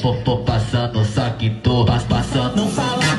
Tô, passando, só que tô passando. Não fala